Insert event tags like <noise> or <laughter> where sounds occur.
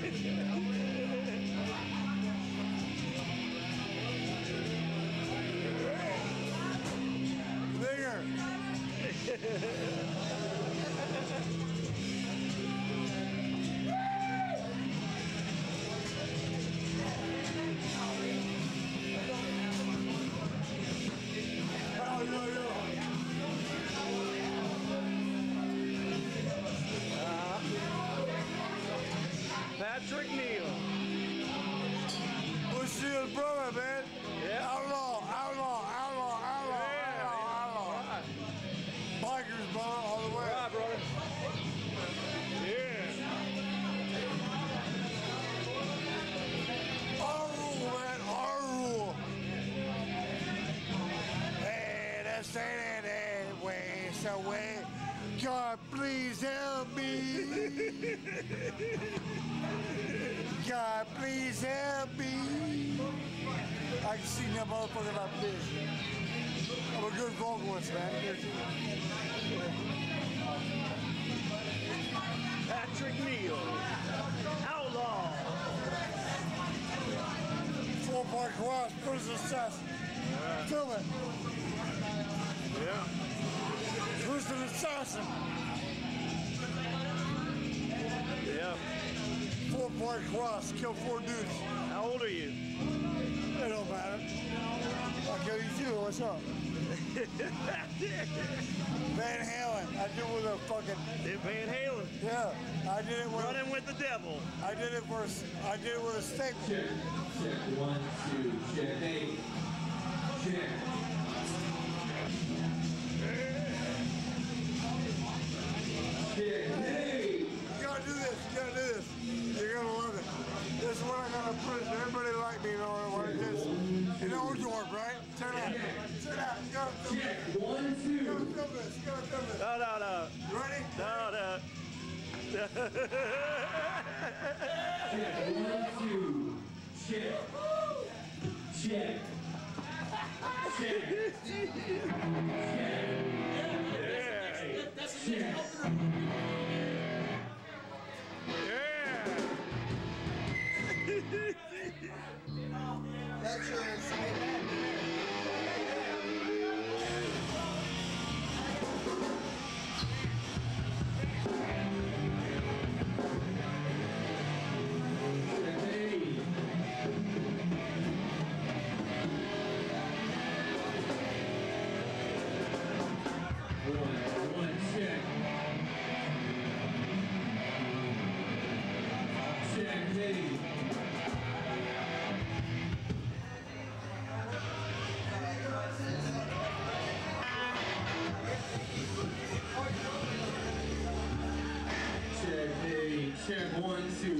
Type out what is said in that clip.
Yo. Patrick Neal. What's your brother, man? Yeah. Outlaw, outlaw, outlaw, outlaw, Yeah, outlaw, outlaw. Right. Bikers, brother, all the way. Right, brother. Yeah. Our rule, man, our rule. Hey, that's ain't that way, so way. God, please help me. God, please help me. I can sing that motherfucker like this. I'm a good vocalist, man. Patrick Neal. Outlaw. Four part cross, first assassin. Film it. Yeah. First assassin. Yeah. Four part cross, kill four dudes. How old are you? It don't matter. I'll kill you too. What's up? <laughs> Van Halen. I did it with a fucking Did Van Halen. yeah. I did it with Running with the devil. I did it for a s- I did it with a staple. Check, check, one, two, check, hey, check. Check, one, two. Check. Check. Check. Yeah. Check. Yeah. Check, one, two.